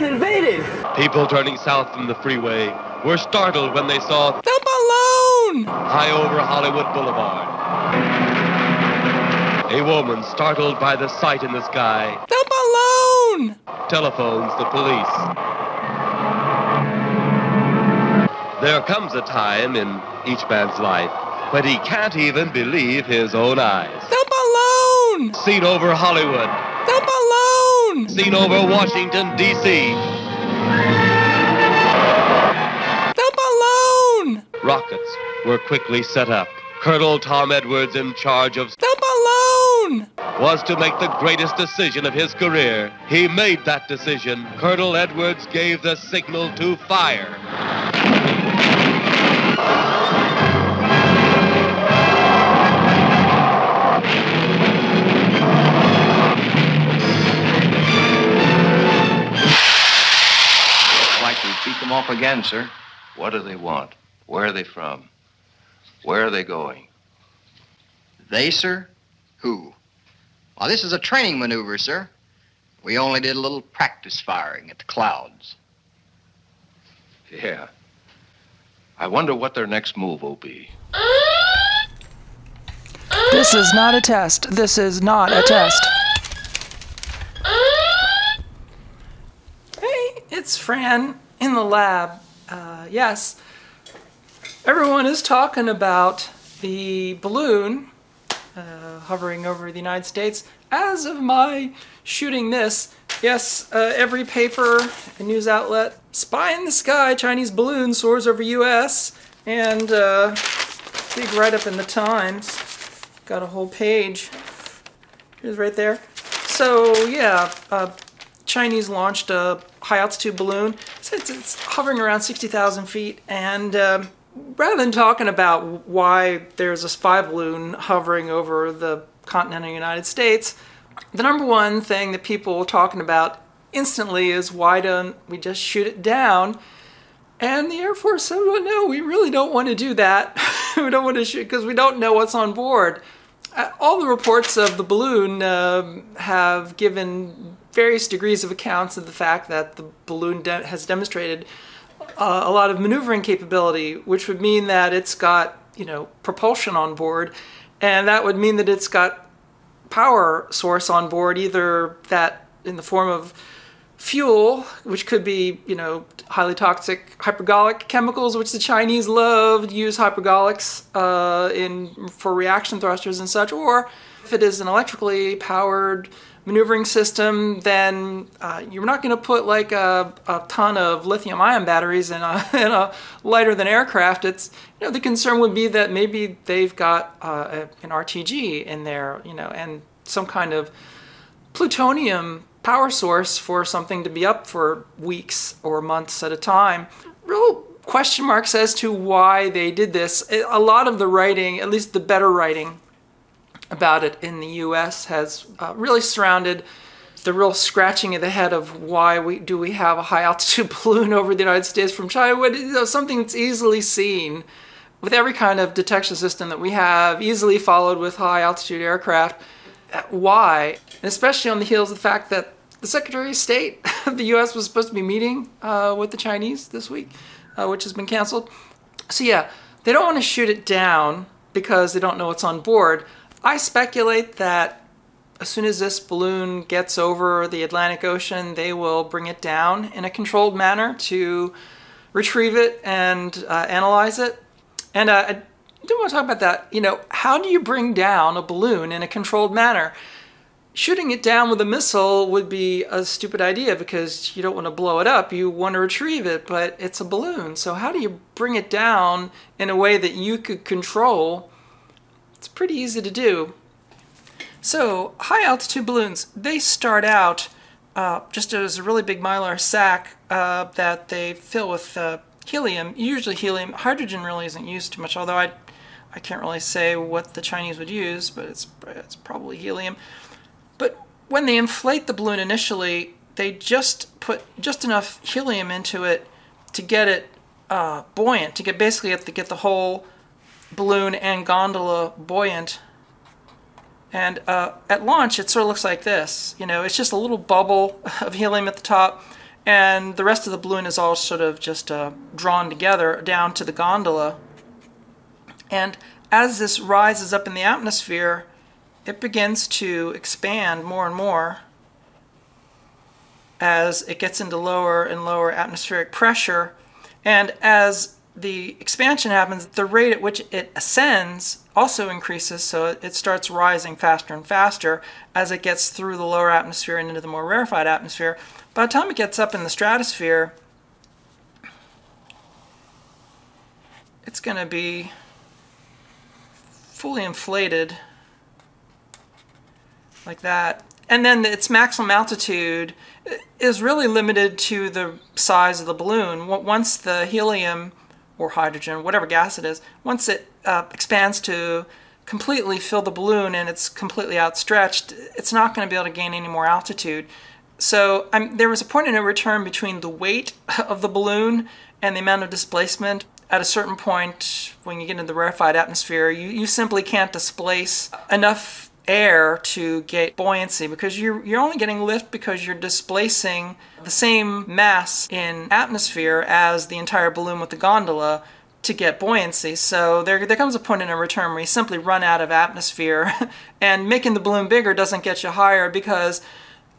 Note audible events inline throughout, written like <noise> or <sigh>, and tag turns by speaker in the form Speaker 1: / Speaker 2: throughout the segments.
Speaker 1: being invaded.
Speaker 2: People turning south from the freeway were startled when they saw
Speaker 3: The balloon!
Speaker 2: high over Hollywood Boulevard. A woman startled by the sight in the sky
Speaker 3: The balloon!
Speaker 2: telephones the police. There comes a time in each man's life when he can't even believe his own eyes.
Speaker 3: The balloon!
Speaker 2: Seen over Hollywood,
Speaker 3: The balloon!
Speaker 2: Seen over Washington, D.C.
Speaker 3: The balloon!
Speaker 2: Rockets were quickly set up. Colonel Tom Edwards, in charge of,
Speaker 3: The balloon!
Speaker 2: was to make the greatest decision of his career. He made that decision. Colonel Edwards gave the signal to fire.
Speaker 4: Them off again, sir. What do they want? Where are they from? Where are they going?
Speaker 5: They, sir? Who? Well, this is a training maneuver, sir. We only did a little practice firing at the clouds.
Speaker 4: Yeah. I wonder what their next move will be.
Speaker 3: This is not a test. This is not a test. Hey, it's Fran in the lab. Uh, yes, everyone is talking about the balloon uh, hovering over the United States. As of my shooting this, yes, uh, every paper and news outlet, spy in the sky, Chinese balloon soars over U.S. and uh, big write up in the Times. Got a whole page. Here's right there. So yeah, uh, Chinese launched a high altitude balloon. So it's, it's hovering around 60,000 feet, and um rather than talking about why there's a spy balloon hovering over the continental United States, the number one thing that people are talking about instantly is why don't we just shoot it down? And the Air Force said, well, no, we really don't want to do that. <laughs> we don't want to shoot because we don't know what's on board. Uh, all the reports of the balloon um, have given various degrees of accounts of the fact that the balloon de- has demonstrated uh, a lot of maneuvering capability, which would mean that it's got, you know, propulsion on board, and that would mean that it's got power source on board, either that in the form of fuel, which could be, you know, highly toxic hypergolic chemicals, which the Chinese love use hypergolics uh, in for reaction thrusters and such, or if it is an electrically powered maneuvering system, then uh, you're not going to put like a, a ton of lithium ion batteries in a, <laughs> in a lighter than aircraft. It's, you know, the concern would be that maybe they've got uh, an RTG in there, you know, and some kind of plutonium power source for something to be up for weeks or months at a time. Real question marks as to why they did this. A lot of the writing, at least the better writing about it in the US, has uh, really surrounded the real scratching of the head of why we do we have a high altitude <laughs> balloon over the United States from China, when, you know, something that's easily seen with every kind of detection system that we have, easily followed with high altitude aircraft. Why? And especially on the heels of the fact that the Secretary of State <laughs> of the U.S. was supposed to be meeting uh, with the Chinese this week, uh, which has been canceled. So yeah, they don't want to shoot it down because they don't know what's on board. I speculate that as soon as this balloon gets over the Atlantic Ocean, they will bring it down in a controlled manner to retrieve it and uh, analyze it. And uh, I do want to talk about that. You know, how do you bring down a balloon in a controlled manner? Shooting it down with a missile would be a stupid idea because you don't want to blow it up. You want to retrieve it, but it's a balloon. So, how do you bring it down in a way that you could control? It's pretty easy to do. So, high altitude balloons, they start out uh, just as a really big mylar sac uh, that they fill with uh, helium, usually helium. Hydrogen really isn't used too much, although I, I can't really say what the Chinese would use, but it's, it's probably helium. But when they inflate the balloon initially, they just put just enough helium into it to get it uh, buoyant, to get basically to get the whole balloon and gondola buoyant. And uh, at launch, it sort of looks like this. You know, it's just a little bubble <laughs> of helium at the top, and the rest of the balloon is all sort of just uh, drawn together down to the gondola. And as this rises up in the atmosphere, it begins to expand more and more as it gets into lower and lower atmospheric pressure. And as the expansion happens, the rate at which it ascends also increases, so it starts rising faster and faster as it gets through the lower atmosphere and into the more rarefied atmosphere. By the time it gets up in the stratosphere, it's going to be fully inflated like that. And then its maximum altitude is really limited to the size of the balloon. Once the helium or hydrogen, whatever gas it is, once it uh, expands to completely fill the balloon and it's completely outstretched, it's not going to be able to gain any more altitude. So um, there was a point in no return between the weight <laughs> of the balloon and the amount of displacement. At a certain point, when you get into the rarefied atmosphere, you, you simply can't displace enough air to get buoyancy because you're, you're only getting lift because you're displacing the same mass in atmosphere as the entire balloon with the gondola to get buoyancy. So there, there comes a point in a return where you simply run out of atmosphere <laughs> and making the balloon bigger doesn't get you higher because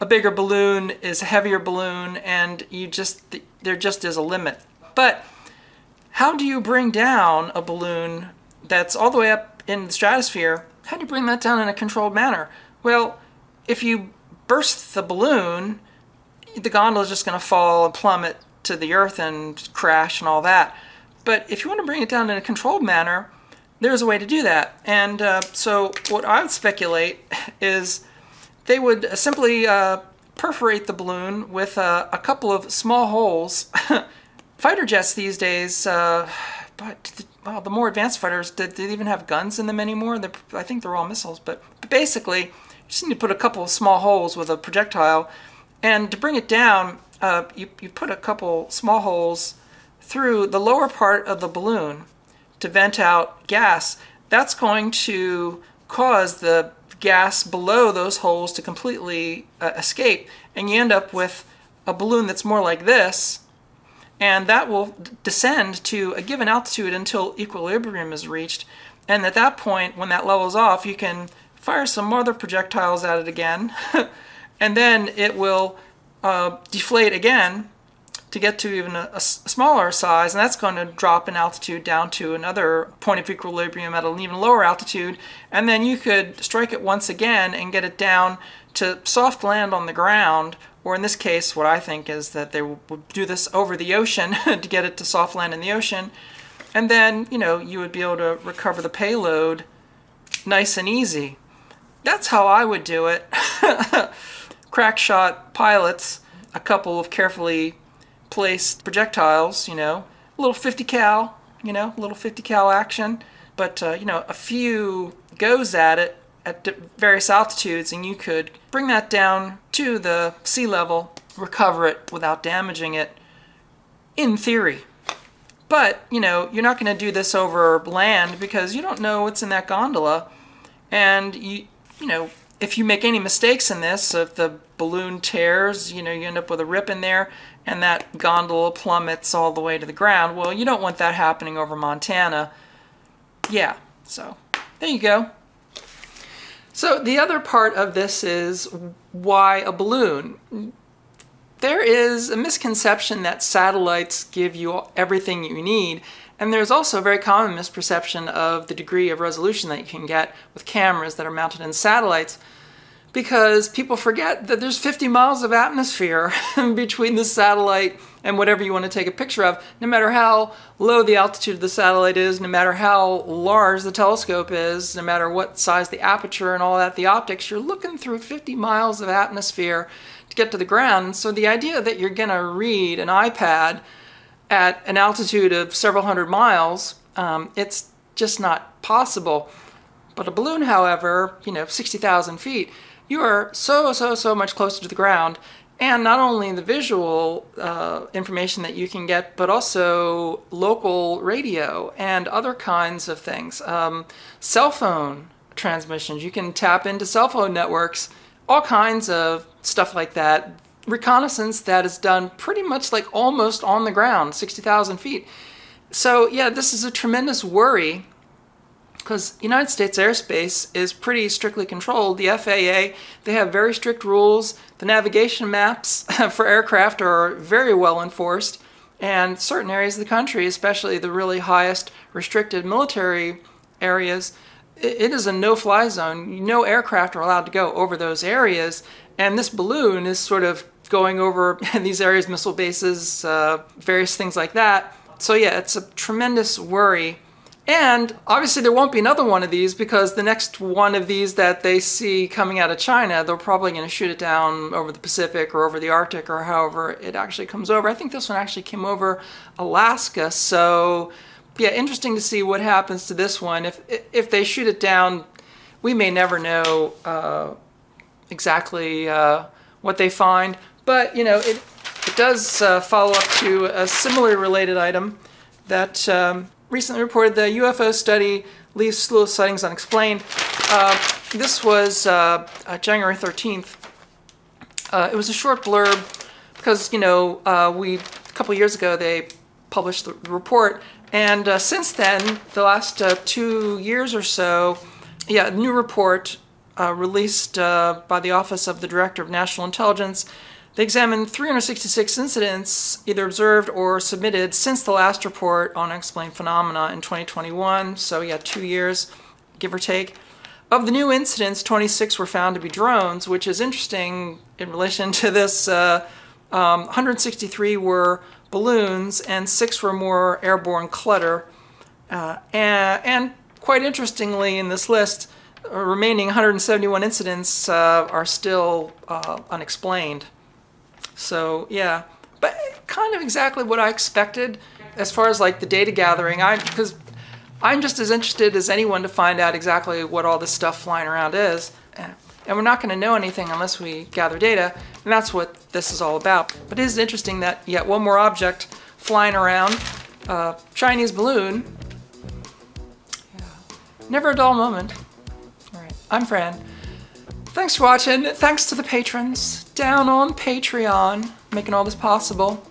Speaker 3: a bigger balloon is a heavier balloon and you just there just is a limit. But how do you bring down a balloon that's all the way up in the stratosphere how do you bring that down in a controlled manner? Well, if you burst the balloon, the gondola is just going to fall and plummet to the earth and crash and all that. But if you want to bring it down in a controlled manner, there's a way to do that. And uh, so what I would speculate <laughs> is they would simply uh, perforate the balloon with uh, a couple of small holes. <laughs> Fighter jets these days, uh, but well, the more advanced fighters, did they even have guns in them anymore? They're, I think they're all missiles, but, but basically, you just need to put a couple of small holes with a projectile, and to bring it down, uh, you, you put a couple small holes through the lower part of the balloon to vent out gas. That's going to cause the gas below those holes to completely uh, escape, and you end up with a balloon that's more like this, and that will descend to a given altitude until equilibrium is reached. And at that point, when that levels off, you can fire some other projectiles at it again, <laughs> and then it will uh, deflate again to get to even a, a, smaller size, and that's going to drop in altitude down to another point of equilibrium at an even lower altitude, and then you could strike it once again and get it down to soft land on the ground or in this case, what I think is that they would do this over the ocean <laughs> to get it to soft land in the ocean. And then, you know, you would be able to recover the payload nice and easy. That's how I would do it. <laughs> Crack shot pilots, a couple of carefully placed projectiles, you know, a little 50 cal, you know, a little 50 cal action, but, uh, you know, a few goes at it at various altitudes and you could bring that down to the sea level, recover it without damaging it, in theory. But, you know, you're not going to do this over land because you don't know what's in that gondola. And, you, you know, if you make any mistakes in this, if the balloon tears, you know, you end up with a rip in there and that gondola plummets all the way to the ground. Well, you don't want that happening over Montana. Yeah, so there you go. So the other part of this is why a balloon? There is a misconception that satellites give you everything you need, and there's also a very common misperception of the degree of resolution that you can get with cameras that are mounted in satellites because people forget that there's 50 miles of atmosphere <laughs> between the satellite and whatever you want to take a picture of, no matter how low the altitude of the satellite is, no matter how large the telescope is, no matter what size the aperture and all that, the optics, you're looking through 50 miles of atmosphere to get to the ground. So the idea that you're going to read an iPad at an altitude of several hundred miles, um, it's just not possible. But a balloon, however, you know, 60,000 feet, you are so, so, so much closer to the ground. And not only the visual uh, information that you can get, but also local radio and other kinds of things. Um, cell phone transmissions, you can tap into cell phone networks, all kinds of stuff like that. reconnaissance that is done pretty much like almost on the ground, 60,000 feet. So, yeah, this is a tremendous worry because United States airspace is pretty strictly controlled. The FAA, they have very strict rules. The navigation maps <laughs> for aircraft are very well enforced. And certain areas of the country, especially the really highest restricted military areas, it is a no-fly zone. No aircraft are allowed to go over those areas. And this balloon is sort of going over <laughs> these areas, missile bases, uh, various things like that. So yeah, it's a tremendous worry and obviously, there won't be another one of these because the next one of these that they see coming out of China, they're probably going to shoot it down over the Pacific or over the Arctic or however it actually comes over. I think this one actually came over Alaska. So, yeah, interesting to see what happens to this one. If if they shoot it down, we may never know uh, exactly uh, what they find. But you know, it it does uh, follow up to a similarly related item that. Um, recently reported the UFO study leaves slew of sightings unexplained. Uh, this was uh, uh, January 13th. Uh, it was a short blurb because, you know, uh, we a couple years ago they published the report, and uh, since then, the last two years or so, yeah, a new report released by the Office of the Director of National Intelligence they examined 366 incidents either observed or submitted since the last report on unexplained phenomena in 2021, so yeah, two years, give or take. Of the new incidents, 26 were found to be drones, which is interesting in relation <laughs> to this. Uh, um, 163 were balloons, and six were more airborne clutter. Uh, and, and, quite interestingly, in this list, uh, remaining 171 incidents uh, are still uh, unexplained. So yeah, but kind of exactly what I expected as far as like the data gathering. I because I'm just as interested as anyone to find out exactly what all this stuff flying around is. And we're not going to know anything unless we gather data, and that's what this is all about. But it is interesting that yet one more object flying around, uh, Chinese balloon. Yeah. Never a dull moment. All right, I'm Fran. Thanks for watching. Thanks to the patrons down on Patreon, making all this possible.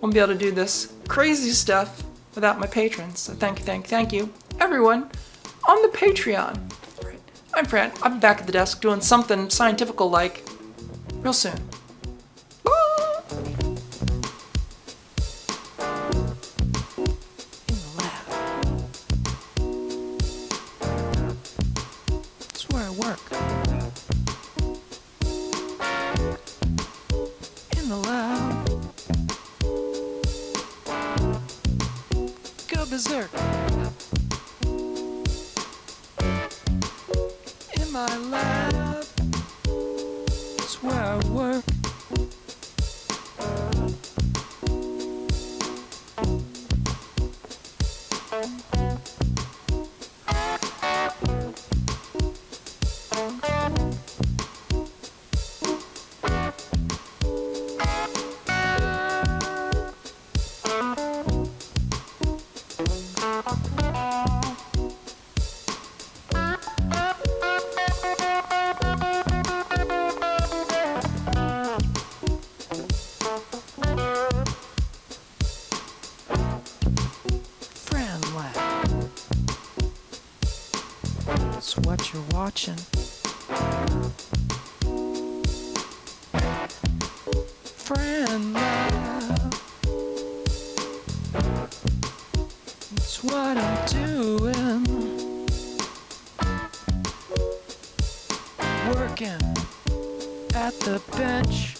Speaker 3: Won't be able to do this crazy stuff without my patrons. So thank you, thank you, thank you, everyone on the Patreon. I'm Fran. I'm back at the desk doing something scientifical like real soon. Berserk. In my lab, what. FranLab. It's what I'm doing. Working at the bench.